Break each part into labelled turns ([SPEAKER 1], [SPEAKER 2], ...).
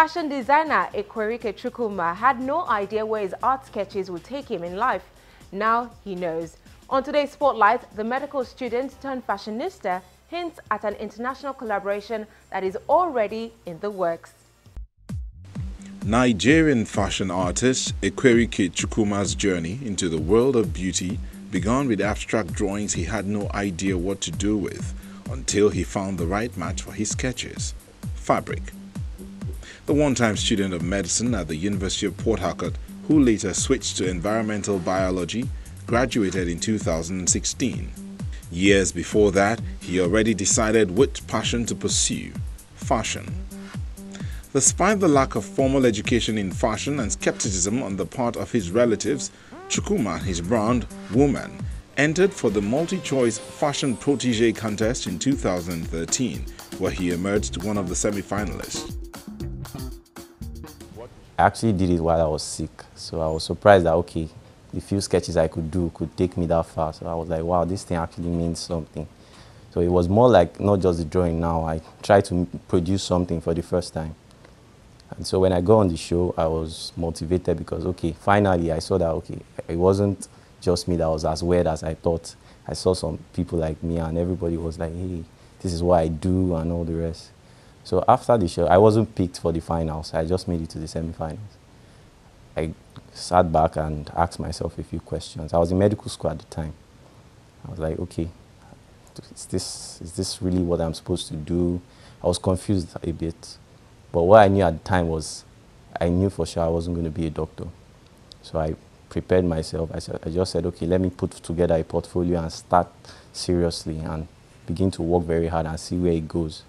[SPEAKER 1] Fashion designer Ekwerike Chukwuma had no idea where his art sketches would take him in life. Now he knows. On today's Spotlight, the medical student turned fashionista hints at an international collaboration that is already in the works.
[SPEAKER 2] Nigerian fashion artist Ekwerike Chukwuma's journey into the world of beauty began with abstract drawings he had no idea what to do with until he found the right match for his sketches fabric. The one time student of medicine at the University of Port Harcourt, who later switched to environmental biology, graduated in 2016. Years before that, he already decided which passion to pursue fashion. Despite the lack of formal education in fashion and skepticism on the part of his relatives, Chukwuma, his brand, Wuman, entered for the MultiChoice fashion protege contest in 2013, where he emerged one of the semi-finalists.
[SPEAKER 3] I actually did it while I was sick, so I was surprised that, okay, the few sketches I could do could take me that far. So I was like, wow, this thing actually means something. So it was more like not just the drawing now. I tried to produce something for the first time. And so when I got on the show, I was motivated because, okay, finally I saw that, okay, it wasn't just me that was as weird as I thought. I saw some people like me and everybody was like, hey, this is what I do and all the rest. So after the show, I wasn't picked for the finals. I just made it to the semifinals. I sat back and asked myself a few questions. I was in medical school at the time. I was like, okay, is this, is this really what I'm supposed to do? I was confused a bit. But what I knew at the time was I knew for sure I wasn't going to be a doctor. So I prepared myself. I, said, I just said, okay, let me put together a portfolio and start seriously and begin to work very hard and see where it goes.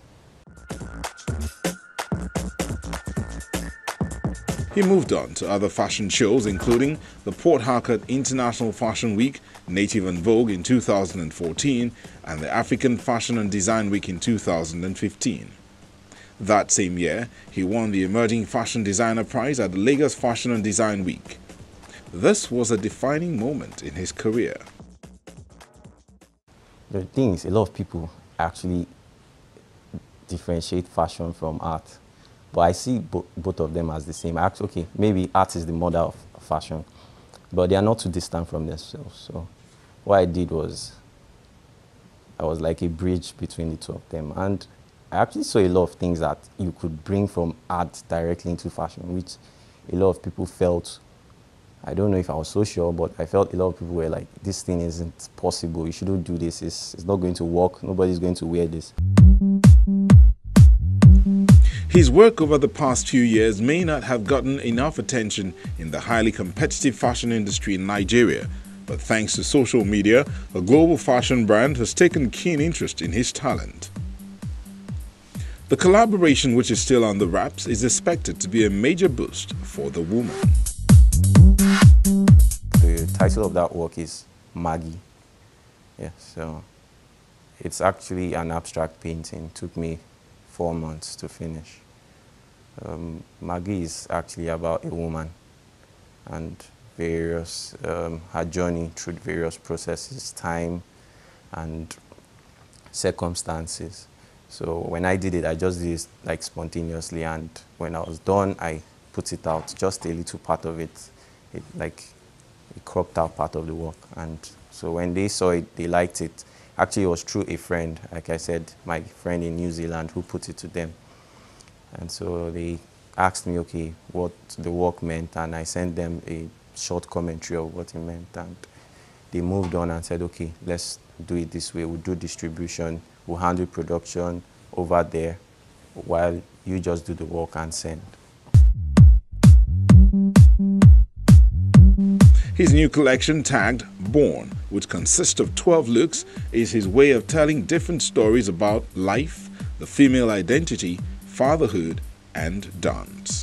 [SPEAKER 2] He moved on to other fashion shows, including the Port Harcourt International Fashion Week, Native and Vogue in 2014, and the African Fashion and Design Week in 2015. That same year, he won the Emerging Fashion Designer Prize at the Lagos Fashion and Design Week. This was a defining moment in his career.
[SPEAKER 3] The thing is, a lot of people actually differentiate fashion from art. But I see bo both of them as the same. Actually, okay, maybe art is the mother of fashion, but they are not too distant from themselves. So what I did was I was like a bridge between the two of them. And I actually saw a lot of things that you could bring from art directly into fashion, which a lot of people felt, I don't know if I was so sure, but I felt a lot of people were like, this thing isn't possible. You shouldn't do this. It's, it's not going to work. Nobody's going to wear this.
[SPEAKER 2] His work over the past few years may not have gotten enough attention in the highly competitive fashion industry in Nigeria, but thanks to social media, a global fashion brand has taken keen interest in his talent. The collaboration, which is still on the wraps, is expected to be a major boost for the Wuman.
[SPEAKER 3] The title of that work is Maggie. Yeah, so it's actually an abstract painting. It took me four months to finish. Um, Maggie is actually about a woman and various, um, her journey through various processes, time and circumstances. So when I did it, I just did it like spontaneously and when I was done, I put it out, just a little part of it, it like it cropped out part of the work. And so when they saw it, they liked it. Actually, it was through a friend, like I said, my friend in New Zealand who put it to them. And so they asked me, okay, what the work meant, and I sent them a short commentary of what it meant. And they moved on and said, okay, let's do it this way. We'll do distribution, we'll handle production over there while you just do the work and send.
[SPEAKER 2] His new collection, tagged Born, which consists of 12 looks, is his way of telling different stories about life, the female identity, fatherhood, and dance.